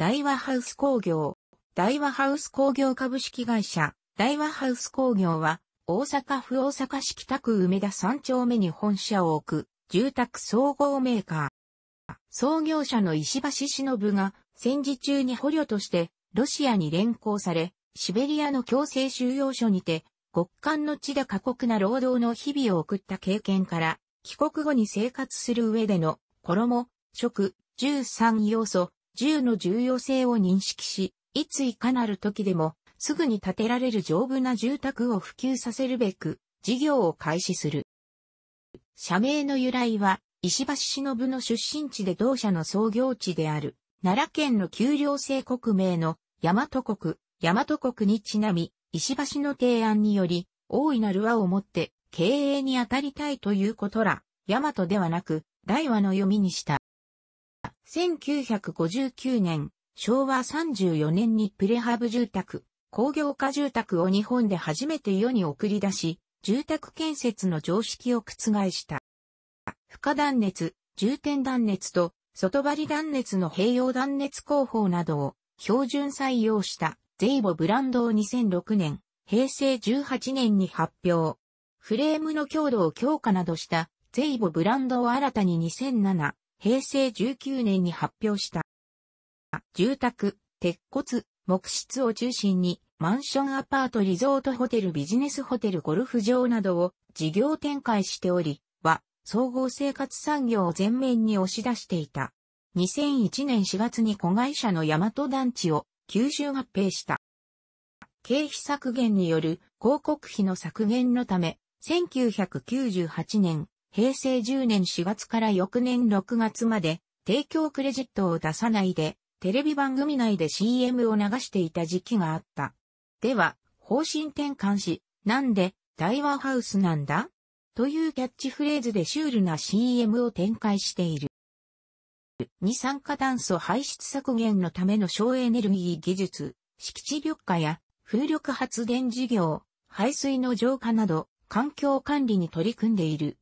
大和ハウス工業。大和ハウス工業株式会社。大和ハウス工業は、大阪府大阪市北区梅田三丁目に本社を置く、住宅総合メーカー。創業者の石橋忍が、戦時中に捕虜として、ロシアに連行され、シベリアの強制収容所にて、極寒の地で過酷な労働の日々を送った経験から、帰国後に生活する上での衣、食、13要素、10の重要性を認識し、いついかなる時でも、すぐに建てられる丈夫な住宅を普及させるべく、事業を開始する。社名の由来は、石橋忍の出身地で同社の創業地である、奈良県の丘陵性国名の大和国、大和国にちなみ、石橋の提案により、大いなる輪をもって経営に当たりたいということら、大和ではなく、大和の読みにした。1959年、昭和34年にプレハブ住宅、工業化住宅を日本で初めて世に送り出し、住宅建設の常識を覆した。負荷断熱、重点断熱と外張り断熱の併用断熱工法などを標準採用したゼイボブランドを2006年、平成18年に発表。フレームの強度を強化などしたゼイボブランドを新たに2007、平成19年に発表した。住宅、鉄骨、木質を中心に、マンションアパートリゾートホテルビジネスホテルゴルフ場などを事業展開しており、は、総合生活産業を前面に押し出していた。2001年4月に子会社の大和団地を吸収合併した。経費削減による広告費の削減のため、1998年、平成10年4月から翌年6月まで提供クレジットを出さないでテレビ番組内で CM を流していた時期があった。では、方針転換し、なんで、大和ハウスなんだ？というキャッチフレーズでシュールな CM を展開している。二酸化炭素排出削減のための省エネルギー技術、敷地緑化や風力発電事業、排水の浄化など、環境管理に取り組んでいる。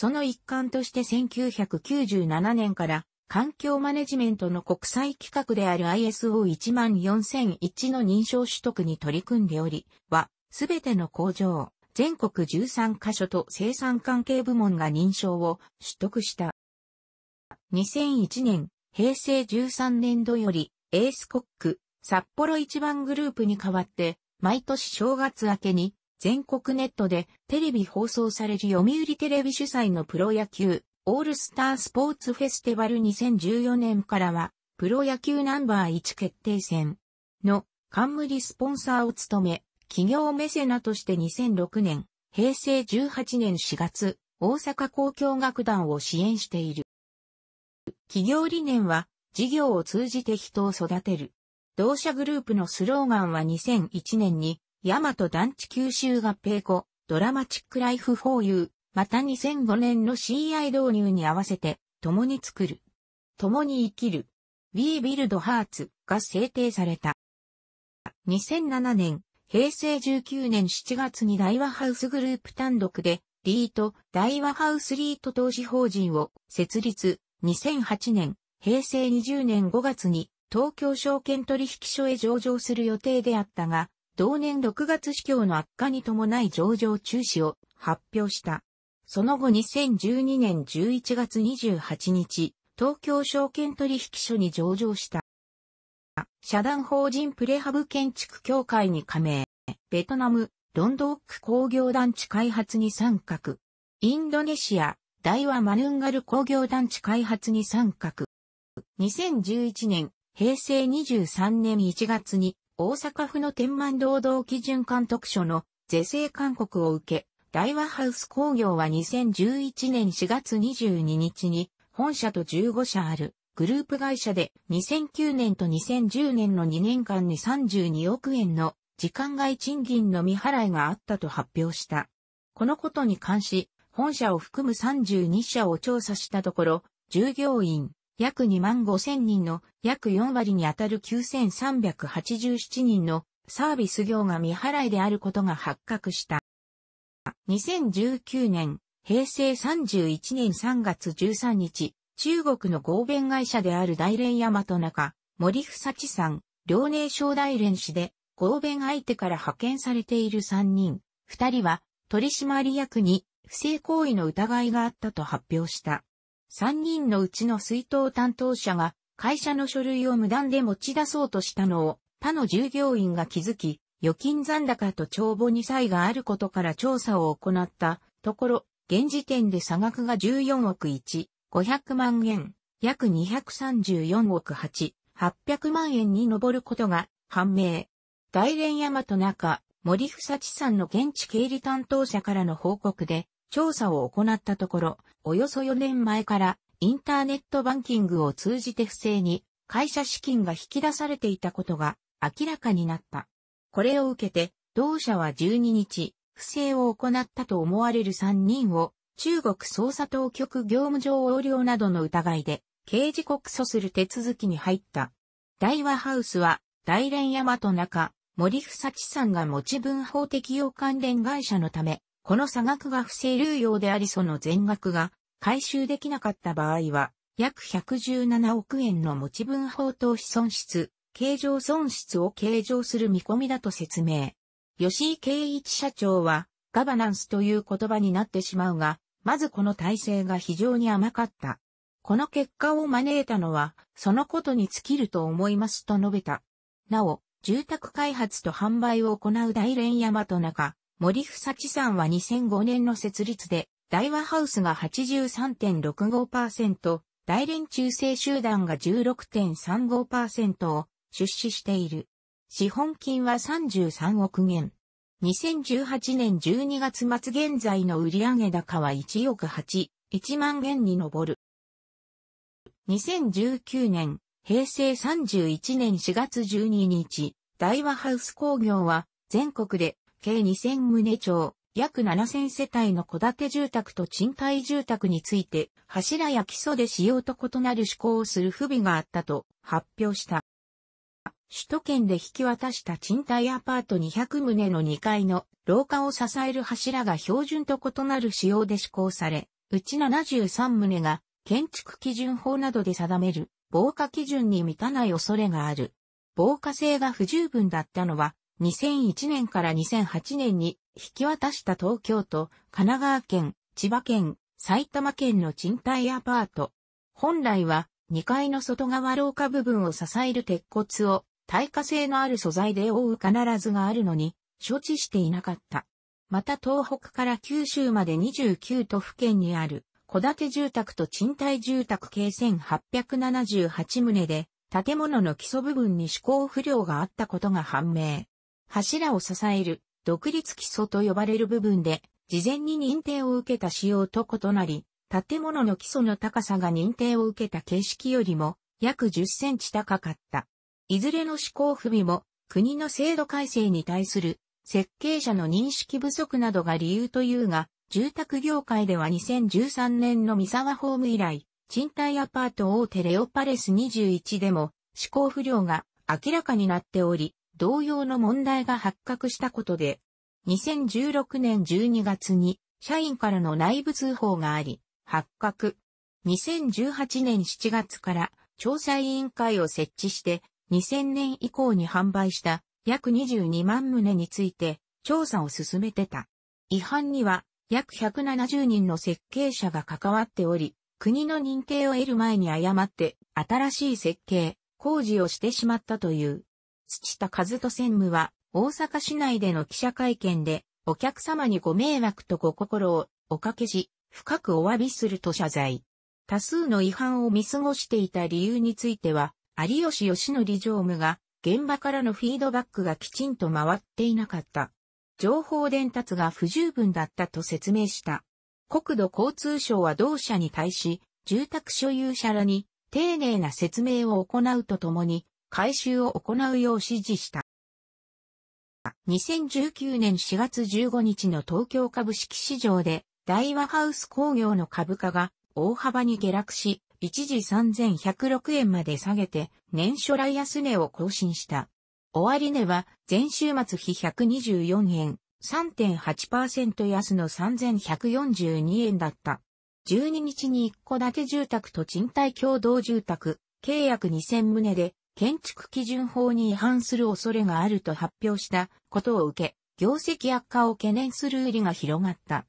その一環として1997年から環境マネジメントの国際規格である ISO14001 の認証取得に取り組んでおり、は、すべての工場、全国13カ所と生産関係部門が認証を取得した。2001年、平成13年度より、エースコック、札幌一番グループに代わって、毎年正月明けに、全国ネットでテレビ放送される読売テレビ主催のプロ野球オールスタースポーツフェスティバル2014年からは、プロ野球ナンバー1決定戦の冠スポンサーを務め、企業メセナとして2006年、平成18年4月、大阪交響楽団を支援している。企業理念は、事業を通じて人を育てる。同社グループのスローガンは2001年に、ヤマト団地九州合併後、ドラマチックライフフォーユー、また2005年の CI 導入に合わせて、共に作る。共に生きる。We Build Hearts が制定された。2007年、平成19年7月に大和ハウスグループ単独で、リート、大和ハウスリート投資法人を設立。2008年、平成20年5月に東京証券取引所へ上場する予定であったが、同年6月市況の悪化に伴い上場中止を発表した。その後2012年11月28日、東京証券取引所に上場した。社団法人プレハブ建築協会に加盟。ベトナム、ロンドーク工業団地開発に参画。インドネシア、大和マヌンガル工業団地開発に参画。2011年、平成23年1月に大阪府の天満労働基準監督署の是正勧告を受け、大和ハウス工業は2011年4月22日に本社と15社あるグループ会社で2009年と2010年の2年間に32億円の時間外賃金の未払いがあったと発表した。このことに関し、本社を含む32社を調査したところ、従業員約2万5千人の約4割にあたる9387人のサービス業が未払いであることが発覚した。2019年、平成31年3月13日、中国の合弁会社である大連大和中、森房地産、遼寧省大連市で、合弁相手から派遣されている3人、2人は取締役に不正行為の疑いがあったと発表した。3人のうちの水筒担当者が会社の書類を無断で持ち出そうとしたのを他の従業員が気づき、預金残高と帳簿に差異があることから調査を行ったところ、現時点で差額が14億1、500万円、約234億8、800万円に上ることが判明。大連山と中、森房地産の現地経理担当者からの報告で、調査を行ったところ、およそ4年前からインターネットバンキングを通じて不正に会社資金が引き出されていたことが明らかになった。これを受けて、同社は12日、不正を行ったと思われる3人を中国捜査当局業務上横領などの疑いで刑事告訴する手続きに入った。大和ハウスは大連山と中、森房地産が持ち分法適用関連会社のため、この差額が不正流用でありその全額が回収できなかった場合は、約117億円の持ち分法投資損失、経常損失を計上する見込みだと説明。吉井圭一社長は、ガバナンスという言葉になってしまうが、まずこの体制が非常に甘かった。この結果を招いたのは、そのことに尽きると思いますと述べた。なお、住宅開発と販売を行う大連山と中、森房地産は2005年の設立で、大和ハウスが83.65%、大連中世集団が16.35%を出資している。資本金は33億元。2018年12月末現在の売上高は1億8、1万元に上る。2019年、平成31年4月12日、大和ハウス工業は全国で計2000棟町、約7000世帯の戸建て住宅と賃貸住宅について柱や基礎で使用と異なる施行をする不備があったと発表した。首都圏で引き渡した賃貸アパート200棟の2階の廊下を支える柱が標準と異なる仕様で施行され、うち73棟が建築基準法などで定める防火基準に満たない恐れがある。防火性が不十分だったのは、2001年から2008年に引き渡した東京都、神奈川県、千葉県、埼玉県の賃貸アパート。本来は2階の外側廊下部分を支える鉄骨を耐火性のある素材で覆う必ずがあるのに、処置していなかった。また東北から九州まで29都府県にある戸建て住宅と賃貸住宅計1878棟で、建物の基礎部分に施工不良があったことが判明。柱を支える独立基礎と呼ばれる部分で、事前に認定を受けた仕様と異なり、建物の基礎の高さが認定を受けた形式よりも約10センチ高かった。いずれの施行不備も国の制度改正に対する設計者の認識不足などが理由というが、住宅業界では2013年の三沢ホーム以来、賃貸アパート大手レオパレス21でも、施行不良が明らかになっており、同様の問題が発覚したことで、2016年12月に社員からの内部通報があり、発覚。2018年7月から調査委員会を設置して、2000年以降に販売した約22万棟について調査を進めてた。違反には約170人の設計者が関わっており、国の認定を得る前に誤って新しい設計、工事をしてしまったという。土田和人専務は大阪市内での記者会見でお客様にご迷惑とご心をおかけし、深くお詫びすると謝罪。多数の違反を見過ごしていた理由については、有吉義則常務が現場からのフィードバックがきちんと回っていなかった。情報伝達が不十分だったと説明した。国土交通省は同社に対し、住宅所有者らに丁寧な説明を行うとともに、回収を行うよう指示した。2019年4月15日の東京株式市場で、大和ハウス工業の株価が大幅に下落し、一時3106円まで下げて、年初来安値を更新した。終値は前週末比124円、3.8%安の3142円だった。12日に一戸建て住宅と賃貸共同住宅、契約2000棟で、建築基準法に違反する恐れがあると発表したことを受け、業績悪化を懸念する売りが広がった。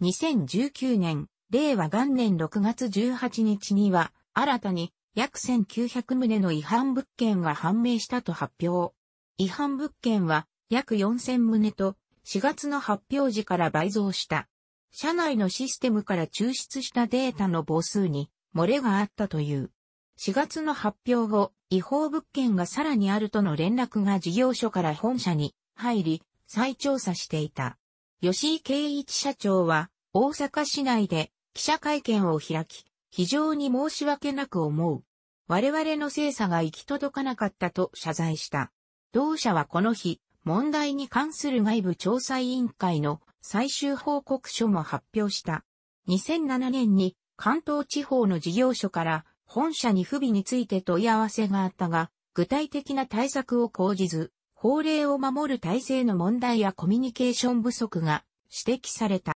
2019年、令和元年6月18日には、新たに約1900棟の違反物件が判明したと発表。違反物件は約4000棟と4月の発表時から倍増した。社内のシステムから抽出したデータの母数に漏れがあったという。4月の発表後、違法物件がさらにあるとの連絡が事業所から本社に入り、再調査していた。吉井圭一社長は、大阪市内で記者会見を開き、非常に申し訳なく思う。我々の精査が行き届かなかったと謝罪した。同社はこの日、問題に関する外部調査委員会の最終報告書も発表した。2007年に関東地方の事業所から本社に不備について問い合わせがあったが、具体的な対策を講じず、法令を守る体制の問題やコミュニケーション不足が指摘された。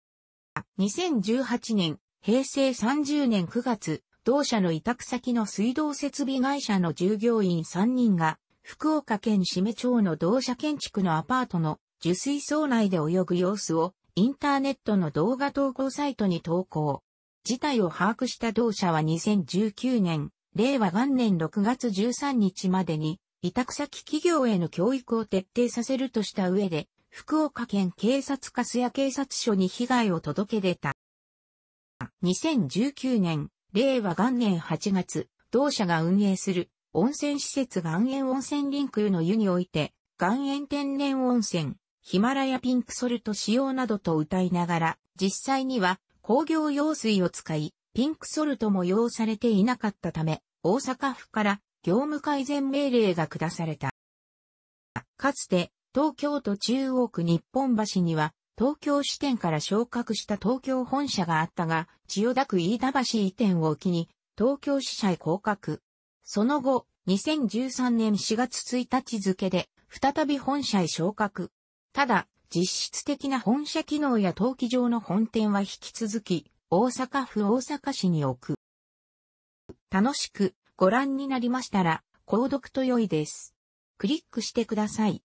2018年平成30年9月、同社の委託先の水道設備会社の従業員3人が、福岡県締め町の同社建築のアパートの受水槽内で泳ぐ様子をインターネットの動画投稿サイトに投稿。事態を把握した同社は2019年、令和元年6月13日までに、委託先企業への教育を徹底させるとした上で、福岡県警察課須谷警察署に被害を届け出た。2019年、令和元年8月、同社が運営する温泉施設岩塩温泉リンクの湯において、岩塩天然温泉、ヒマラヤピンクソルト使用などと歌いながら、実際には工業用水を使い、ピンクソルトも用されていなかったため、大阪府から業務改善命令が下された。かつて、東京都中央区日本橋には、東京支店から昇格した東京本社があったが、千代田区飯田橋移転を機に、東京支社へ降格。その後、2013年4月1日付で、再び本社へ昇格。ただ、実質的な本社機能や登記上の本店は引き続き、大阪府大阪市に置く。楽しくご覧になりましたら、購読と良いです。クリックしてください。